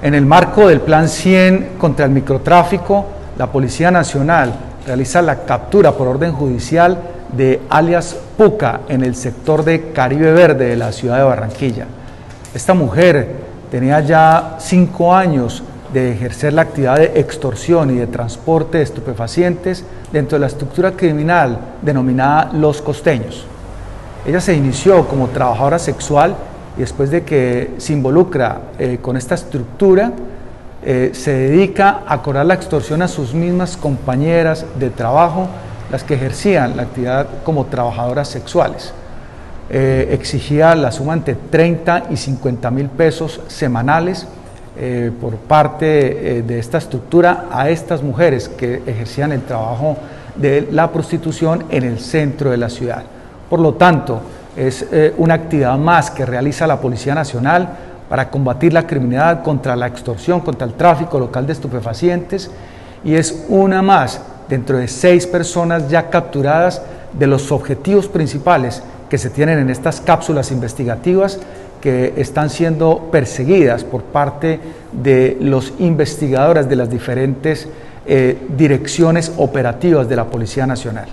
En el marco del Plan 100 contra el microtráfico, la Policía Nacional realiza la captura por orden judicial de alias Puca en el sector de Caribe Verde de la ciudad de Barranquilla. Esta mujer tenía ya cinco años de ejercer la actividad de extorsión y de transporte de estupefacientes dentro de la estructura criminal denominada Los Costeños. Ella se inició como trabajadora sexual después de que se involucra eh, con esta estructura, eh, se dedica a cobrar la extorsión a sus mismas compañeras de trabajo, las que ejercían la actividad como trabajadoras sexuales. Eh, exigía la suma entre 30 y 50 mil pesos semanales por parte de esta estructura a estas mujeres que ejercían el trabajo de la prostitución en el centro de la ciudad. Por lo tanto, es una actividad más que realiza la Policía Nacional para combatir la criminalidad, contra la extorsión, contra el tráfico local de estupefacientes y es una más dentro de seis personas ya capturadas de los objetivos principales que se tienen en estas cápsulas investigativas que están siendo perseguidas por parte de los investigadores de las diferentes eh, direcciones operativas de la Policía Nacional.